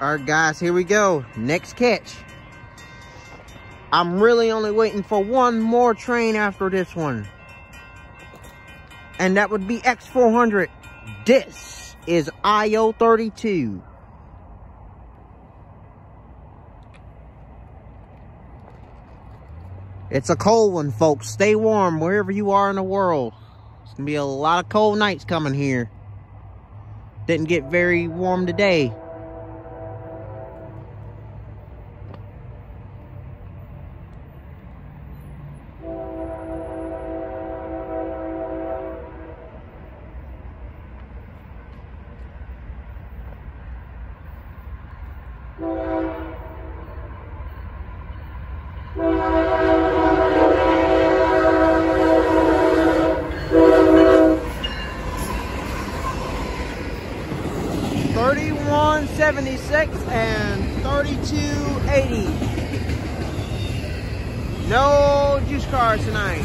All right, guys, here we go. Next catch. I'm really only waiting for one more train after this one. And that would be X400. This is I032. It's a cold one, folks. Stay warm wherever you are in the world. It's going to be a lot of cold nights coming here. Didn't get very warm today. Thirty-one seventy-six and thirty-two eighty. No juice cars tonight.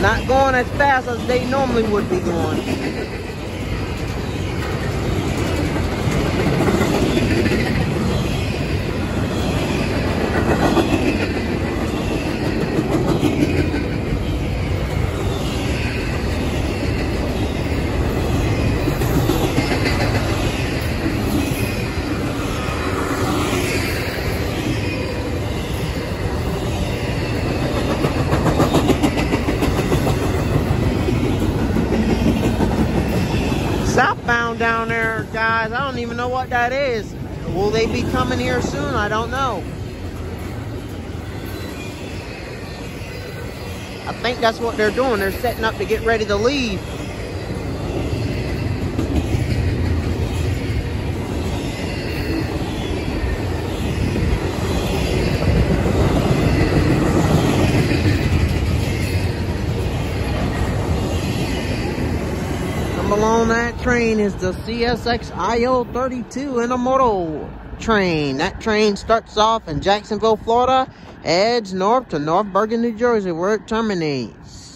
Not going as fast as they normally would be going. Down there, guys. I don't even know what that is. Will they be coming here soon? I don't know. I think that's what they're doing. They're setting up to get ready to leave. Train is the CSX I032 intermodal train. That train starts off in Jacksonville, Florida, heads north to North Bergen, New Jersey, where it terminates.